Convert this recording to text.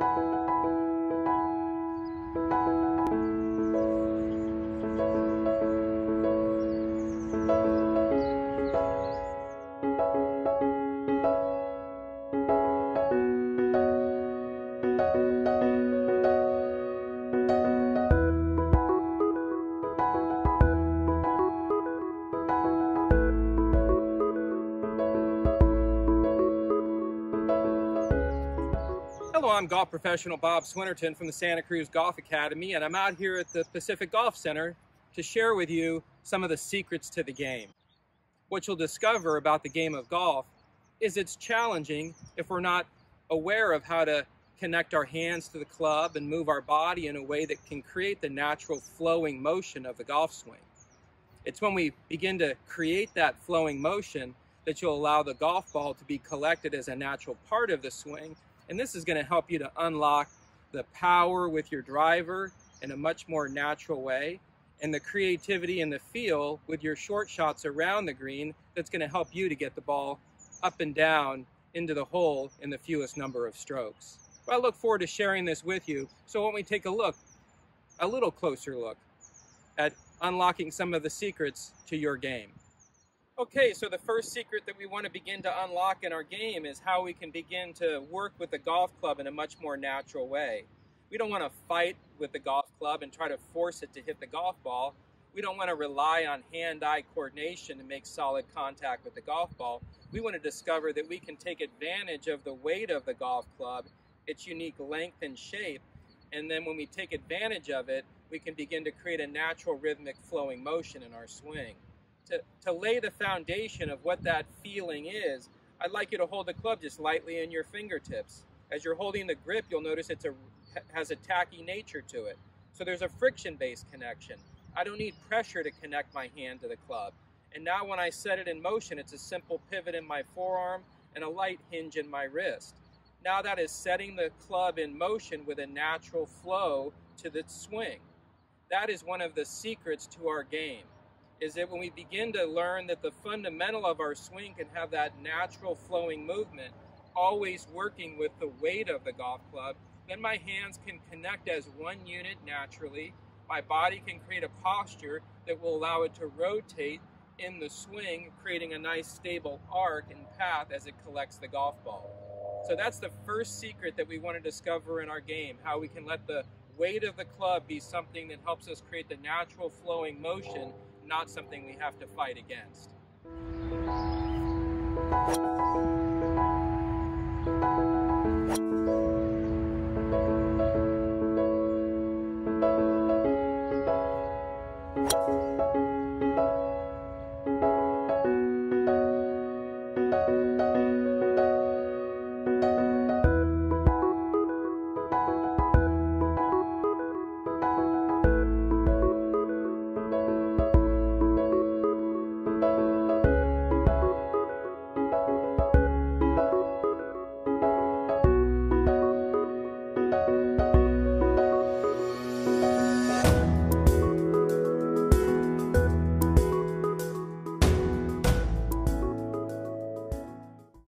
うん。I'm golf professional Bob Swinnerton from the Santa Cruz Golf Academy, and I'm out here at the Pacific Golf Center to share with you some of the secrets to the game. What you'll discover about the game of golf is it's challenging if we're not aware of how to connect our hands to the club and move our body in a way that can create the natural flowing motion of the golf swing. It's when we begin to create that flowing motion that you'll allow the golf ball to be collected as a natural part of the swing and this is going to help you to unlock the power with your driver in a much more natural way and the creativity and the feel with your short shots around the green that's going to help you to get the ball up and down into the hole in the fewest number of strokes. Well, I look forward to sharing this with you. So don't we take a look, a little closer look at unlocking some of the secrets to your game. Okay, so the first secret that we want to begin to unlock in our game is how we can begin to work with the golf club in a much more natural way. We don't want to fight with the golf club and try to force it to hit the golf ball. We don't want to rely on hand-eye coordination to make solid contact with the golf ball. We want to discover that we can take advantage of the weight of the golf club, its unique length and shape, and then when we take advantage of it, we can begin to create a natural rhythmic flowing motion in our swing to, to lay the foundation of what that feeling is, I'd like you to hold the club just lightly in your fingertips. As you're holding the grip, you'll notice it has a tacky nature to it. So there's a friction-based connection. I don't need pressure to connect my hand to the club. And now when I set it in motion, it's a simple pivot in my forearm and a light hinge in my wrist. Now that is setting the club in motion with a natural flow to the swing. That is one of the secrets to our game is that when we begin to learn that the fundamental of our swing can have that natural flowing movement, always working with the weight of the golf club, then my hands can connect as one unit naturally. My body can create a posture that will allow it to rotate in the swing, creating a nice stable arc and path as it collects the golf ball. So that's the first secret that we want to discover in our game, how we can let the weight of the club be something that helps us create the natural flowing motion not something we have to fight against.